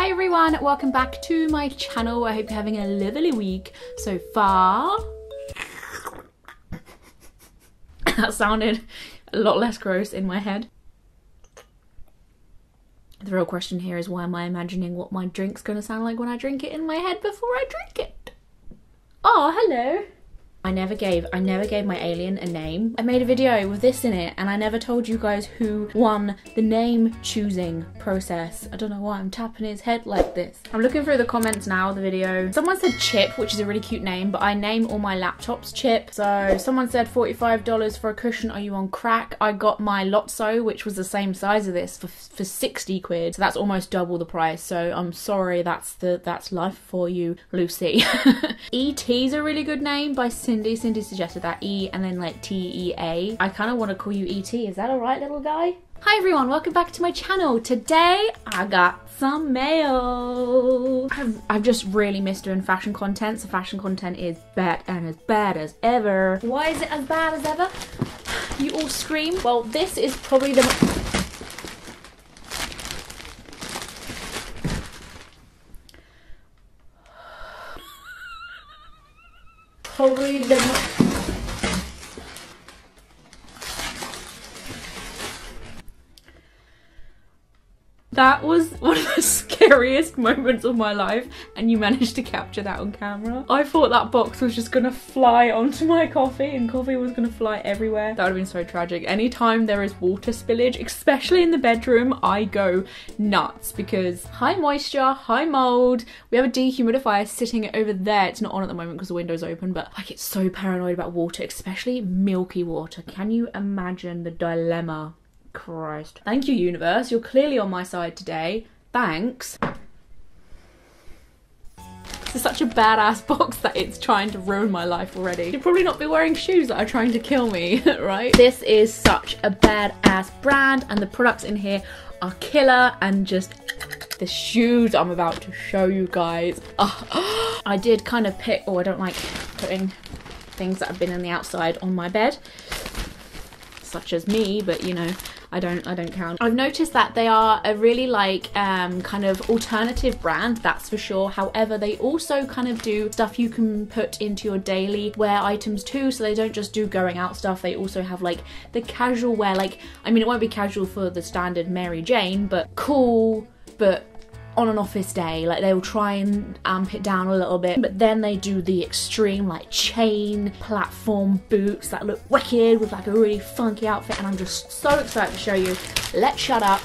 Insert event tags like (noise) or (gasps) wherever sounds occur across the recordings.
Hi everyone, welcome back to my channel. I hope you're having a lovely week so far. (laughs) that sounded a lot less gross in my head. The real question here is why am I imagining what my drink's gonna sound like when I drink it in my head before I drink it? Oh, hello. I never gave I never gave my alien a name. I made a video with this in it and I never told you guys who won the name choosing process. I don't know why I'm tapping his head like this. I'm looking through the comments now, of the video. Someone said Chip, which is a really cute name, but I name all my laptops Chip. So someone said $45 for a cushion, are you on crack? I got my Lotso, which was the same size of this for, for 60 quid. So that's almost double the price. So I'm sorry, that's the that's life for you, Lucy. (laughs) E.T.'s a really good name by Cindy. Cindy suggested that E and then like T E A. I kind of want to call you E T. Is that alright, little guy? Hi everyone, welcome back to my channel. Today I got some mail. I've, I've just really missed doing fashion content. So fashion content is bad and as bad as ever. Why is it as bad as ever? (sighs) You all scream. Well, this is probably the probably the That was one of the (laughs) scariest moments of my life and you managed to capture that on camera. I thought that box was just gonna fly onto my coffee and coffee was gonna fly everywhere. That would have been so tragic. Anytime there is water spillage, especially in the bedroom, I go nuts because high moisture, high mold. We have a dehumidifier sitting over there. It's not on at the moment because the window's open, but I get so paranoid about water, especially milky water. Can you imagine the dilemma Christ. Thank you, universe. You're clearly on my side today. Thanks. This is such a badass box that it's trying to ruin my life already. You'd probably not be wearing shoes that are trying to kill me, (laughs) right? This is such a badass brand and the products in here are killer and just the shoes I'm about to show you guys. Oh, (gasps) I did kind of pick, oh I don't like putting things that have been in the outside on my bed such as me, but you know, I don't I don't count. I've noticed that they are a really like um, kind of alternative brand, that's for sure. However, they also kind of do stuff you can put into your daily wear items too. So they don't just do going out stuff. They also have like the casual wear. Like I mean, it won't be casual for the standard Mary Jane, but cool, but on an office day like they'll try and amp it down a little bit but then they do the extreme like chain platform boots that look wicked with like a really funky outfit and I'm just so excited to show you. Let's shut up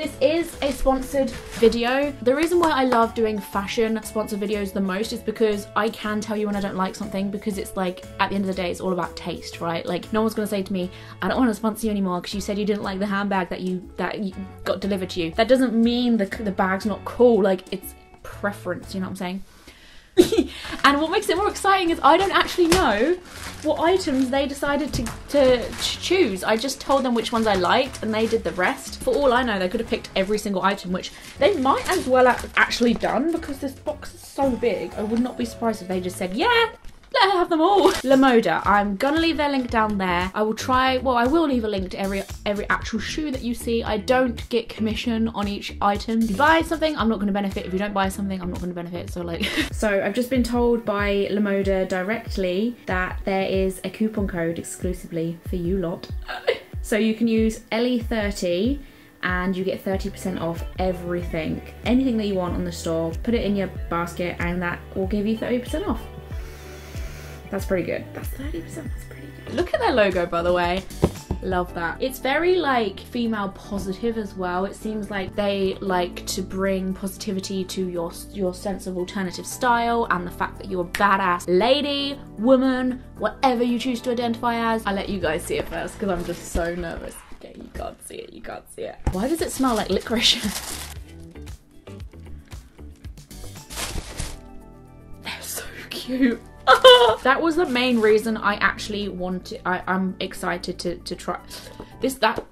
this is a sponsored video. The reason why I love doing fashion sponsored videos the most is because I can tell you when I don't like something because it's like, at the end of the day, it's all about taste, right? Like, no one's gonna say to me, I don't wanna sponsor you anymore because you said you didn't like the handbag that you that you got delivered to you. That doesn't mean the, the bag's not cool, like, it's preference, you know what I'm saying? (laughs) and what makes it more exciting is I don't actually know what items they decided to, to choose. I just told them which ones I liked and they did the rest. For all I know, they could have picked every single item, which they might as well have actually done because this box is so big. I would not be surprised if they just said, yeah, let her have them all. Lamoda, I'm gonna leave their link down there. I will try, well, I will leave a link to every every actual shoe that you see. I don't get commission on each item. If you buy something, I'm not gonna benefit. If you don't buy something, I'm not gonna benefit. So like, (laughs) so I've just been told by Lamoda directly that there is a coupon code exclusively for you lot. (laughs) So you can use ELLIE30 and you get 30% off everything. Anything that you want on the store, put it in your basket and that will give you 30% off. That's pretty good. That's 30%, that's pretty good. Look at their logo, by the way. Love that. It's very like female positive as well. It seems like they like to bring positivity to your your sense of alternative style and the fact that you're a badass lady, woman, whatever you choose to identify as. I'll let you guys see it first because I'm just so nervous. Okay, you can't see it, you can't see it. Why does it smell like licorice? (laughs) They're so cute. (laughs) that was the main reason I actually wanted, I, I'm excited to, to try this, that,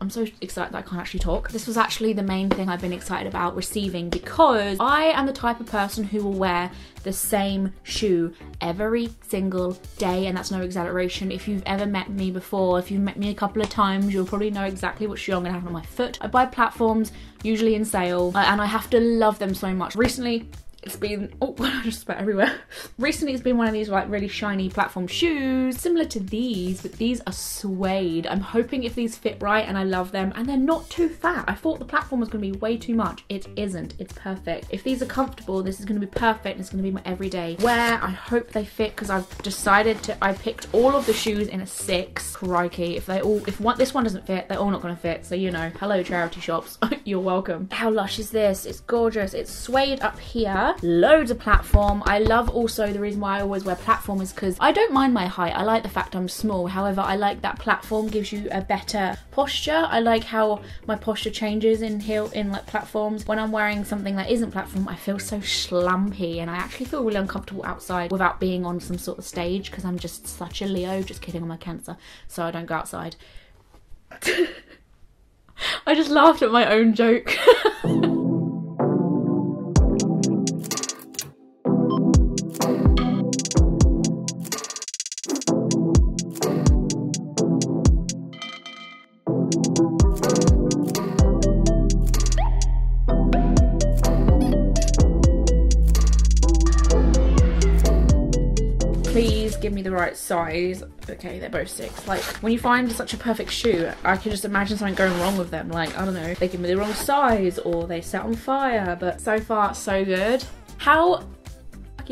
I'm so excited that I can't actually talk. This was actually the main thing I've been excited about receiving because I am the type of person who will wear the same shoe every single day, and that's no exaggeration. If you've ever met me before, if you've met me a couple of times, you'll probably know exactly what shoe I'm gonna have on my foot. I buy platforms, usually in sale, uh, and I have to love them so much. Recently, it's been oh (laughs) I just spat everywhere. Recently it's been one of these like really shiny platform shoes, similar to these, but these are suede. I'm hoping if these fit right and I love them and they're not too fat. I thought the platform was gonna be way too much. It isn't, it's perfect. If these are comfortable, this is gonna be perfect. It's gonna be my everyday wear. I hope they fit because I've decided to, I picked all of the shoes in a six. Crikey, if they all, if one, this one doesn't fit, they're all not gonna fit. So you know, hello charity shops, (laughs) you're welcome. How lush is this? It's gorgeous. It's suede up here loads of platform. I love also the reason why I always wear platform is because I don't mind my height. I like the fact I'm small. However, I like that platform gives you a better posture. I like how my posture changes in heel in like platforms. When I'm wearing something that isn't platform, I feel so slumpy and I actually feel really uncomfortable outside without being on some sort of stage because I'm just such a Leo. Just kidding on my cancer, so I don't go outside. (laughs) I just laughed at my own joke. (laughs) right size. Okay, they're both six. Like, when you find such a perfect shoe, I can just imagine something going wrong with them. Like, I don't know, they give me the wrong size or they set on fire, but so far, so good. How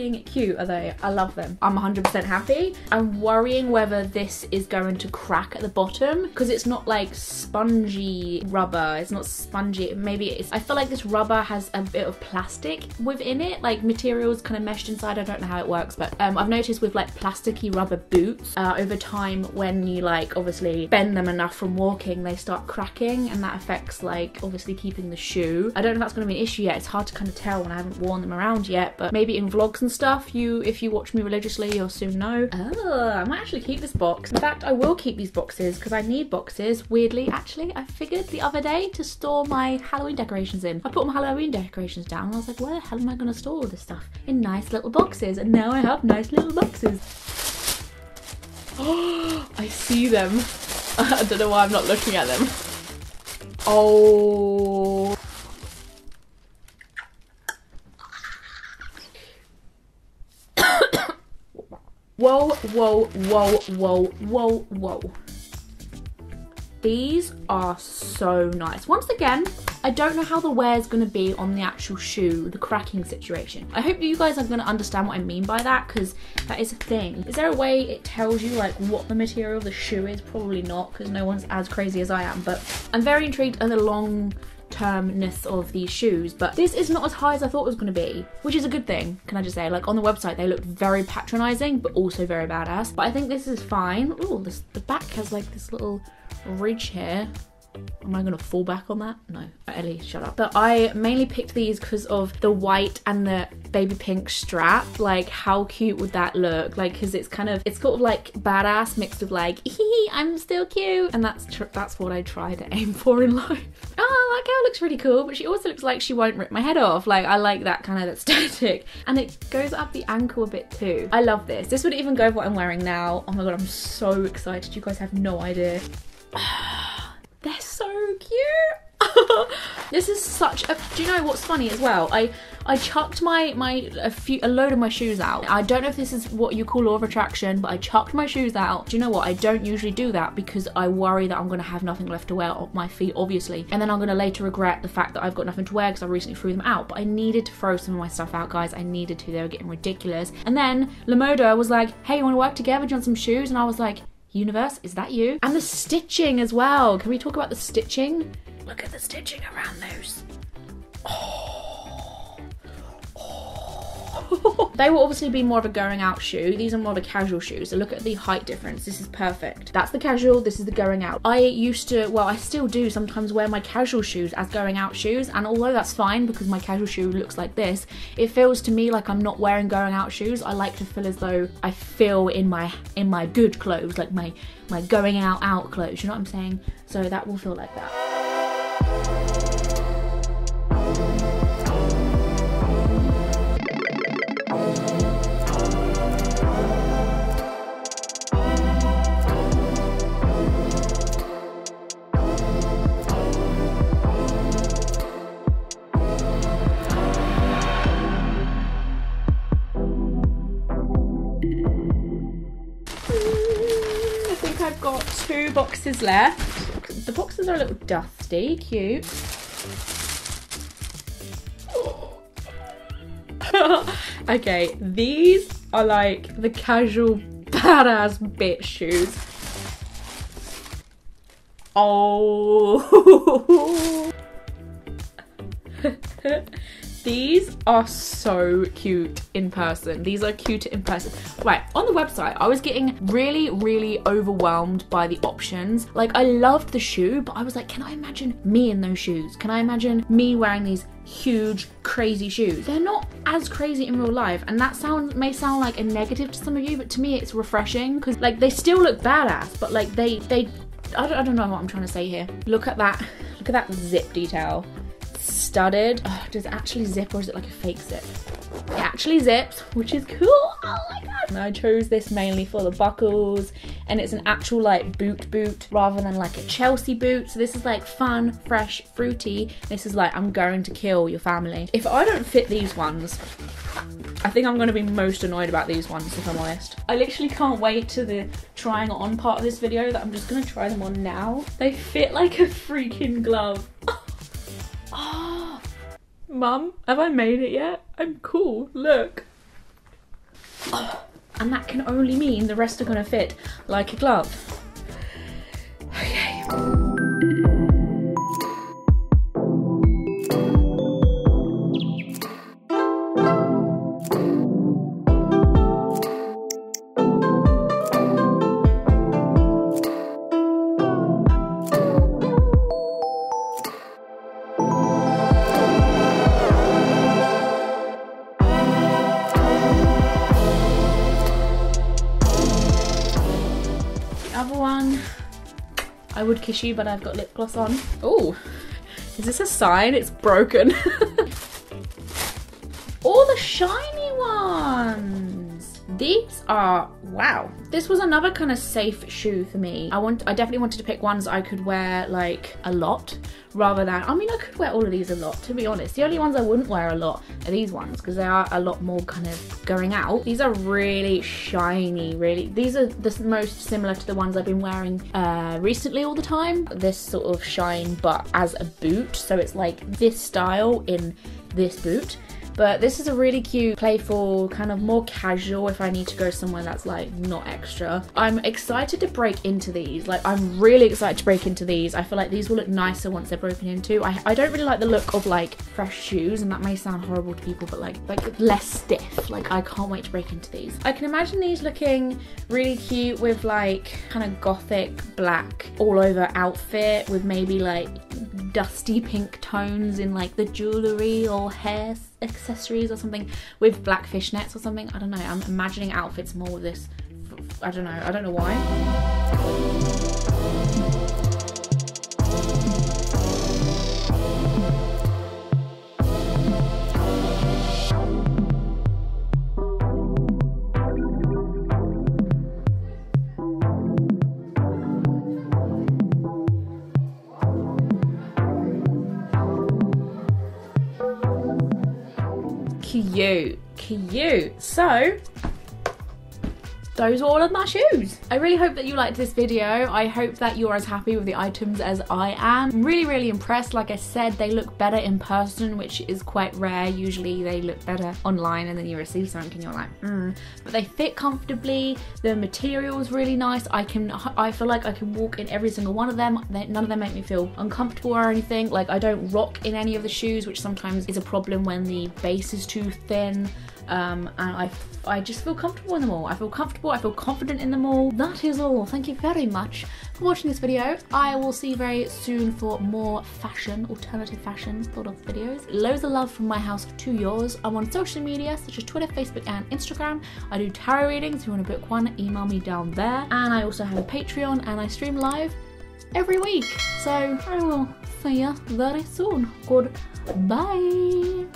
fucking cute are they? I love them. I'm 100% happy. I'm worrying whether this is going to crack at the bottom because it's not like spongy rubber. It's not spongy. Maybe it's, I feel like this rubber has a bit of plastic within it, like materials kind of meshed inside. I don't know how it works, but um, I've noticed with like plasticky rubber boots uh, over time when you like obviously bend them enough from walking, they start cracking and that affects like obviously keeping the shoe. I don't know if that's going to be an issue yet. It's hard to kind of tell when I haven't worn them around yet, but maybe in vlogs and stuff. You, if you watch me religiously, you'll soon know. Oh, I might actually keep this box. In fact, I will keep these boxes because I need boxes. Weirdly, actually, I figured the other day to store my Halloween decorations in. I put my Halloween decorations down and I was like, where the hell am I going to store all this stuff? In nice little boxes. And now I have nice little boxes. Oh, (gasps) I see them. (laughs) I don't know why I'm not looking at them. Oh. Whoa, whoa, whoa, whoa, whoa, whoa. These are so nice. Once again, I don't know how the wear is going to be on the actual shoe, the cracking situation. I hope you guys are going to understand what I mean by that because that is a thing. Is there a way it tells you like what the material of the shoe is? Probably not because no one's as crazy as I am, but I'm very intrigued at the long termness of these shoes but this is not as high as I thought it was going to be which is a good thing can I just say. Like on the website they looked very patronizing but also very badass. But I think this is fine. Oh the back has like this little ridge here Am I gonna fall back on that? No, uh, Ellie, shut up. But I mainly picked these because of the white and the baby pink strap. Like, how cute would that look? Like, because it's kind of, it's sort of like badass mixed with like, (laughs) I'm still cute. And that's that's what I try to (laughs) aim for in life. (laughs) Oh, that girl looks really cool, but she also looks like she won't rip my head off. Like, I like that kind of aesthetic. And it goes up the ankle a bit too. I love this. This would even go with what I'm wearing now. Oh my god, I'm so excited. You guys have no idea. (sighs) (sighs) They're so cute. (laughs) this is such a do you know what's funny as well? I i chucked my my a few a load of my shoes out. I don't know if this is what you call law of attraction but i chucked my shoes out. Do you know what? I don't usually do that because i worry that i'm going to have nothing left to wear on my feet obviously. And then i'm going to later regret the fact that i've got nothing to wear because i recently threw them out. But i needed to throw some of my stuff out guys. I needed to. They were getting ridiculous. And then lamoda was like hey you want to work together? Do you want some shoes? And i was like Universe, is that you? And the stitching as well. Can we talk about the stitching? Look at the stitching around those. Oh. (laughs) they will obviously be more of a going out shoe. These are more of a casual shoe. So look at the height difference. This is perfect. That's the casual, this is the going out. I used to, well, I still do sometimes wear my casual shoes as going out shoes. And although that's fine because my casual shoe looks like this, it feels to me like I'm not wearing going out shoes. I like to feel as though I feel in my in my good clothes, like my my going out out clothes. You know what I'm saying? So that will feel like that. Left. The boxes are a little dusty, cute. (laughs) okay, these are like the casual badass bitch shoes. Oh. (laughs) These are so cute in person. These are cute in person. Right, on the website, I was getting really, really overwhelmed by the options. Like, I loved the shoe, but I was like, can I imagine me in those shoes? Can I imagine me wearing these huge, crazy shoes? They're not as crazy in real life, and that sound may sound like a negative to some of you, but to me, it's refreshing because, like, they still look badass, but like, they, they, I don't, I don't know what I'm trying to say here. Look at that. (laughs) Look at that zip detail studded. Oh, does it actually zip or is it like a fake zip? It actually zips, which is cool. Oh my god. And I chose this mainly for the buckles and it's an actual like boot boot rather than like a Chelsea boot. So this is like fun, fresh, fruity. This is like I'm going to kill your family. If I don't fit these ones, I think I'm going to be most annoyed about these ones if I'm honest. I literally can't wait to the trying on part of this video that I'm just going to try them on now. They fit like a freaking glove. (laughs) Oh, Mum, have I made it yet? I'm cool, look. Oh, and that can only mean the rest are gonna fit like a glove. Okay. Other one, I would kiss you, but I've got lip gloss on. Oh, is this a sign? It's broken. (laughs) All the shiny ones. These are wow. This was another kind of safe shoe for me. I want I definitely wanted to pick ones I could wear like a lot rather than I mean I could wear all of these a lot to be honest. The only ones I wouldn't wear a lot are these ones because they are a lot more kind of going out. These are really shiny, really. These are the most similar to the ones I've been wearing uh, recently all the time. This sort of shine but as a boot. So it's like this style in this boot. But this is a really cute, playful, kind of more casual if I need to go somewhere that's like not extra. I'm excited to break into these. Like I'm really excited to break into these. I feel like these will look nicer once they're broken into. I, I don't really like the look of like fresh shoes and that may sound horrible to people, but like like less stiff. Like I can't wait to break into these. I can imagine these looking really cute with like kind of gothic black all over outfit with maybe like dusty pink tones in like the jewellery or hair accessories or something with black fishnets or something. I don't know. I'm imagining outfits more with this. I don't know. I don't know why. Cute. So, those are all of my shoes. I really hope that you liked this video. I hope that you're as happy with the items as I am. I'm really, really impressed. Like I said, they look better in person, which is quite rare. Usually they look better online and then you receive something and you're like, mm. But they fit comfortably. The material is really nice. I can, I feel like I can walk in every single one of them. They, none of them make me feel uncomfortable or anything. Like I don't rock in any of the shoes, which sometimes is a problem when the base is too thin. Um, and I, I just feel comfortable in them all. I feel comfortable, I feel confident in them all. That is all. Thank you very much for watching this video. I will see you very soon for more fashion, alternative fashion sort of videos. Loads of love from my house to yours. I'm on social media such as Twitter, Facebook and Instagram. I do tarot readings. If you want to book one, email me down there. And I also have a Patreon and I stream live every week. So I will see you very soon. Goodbye.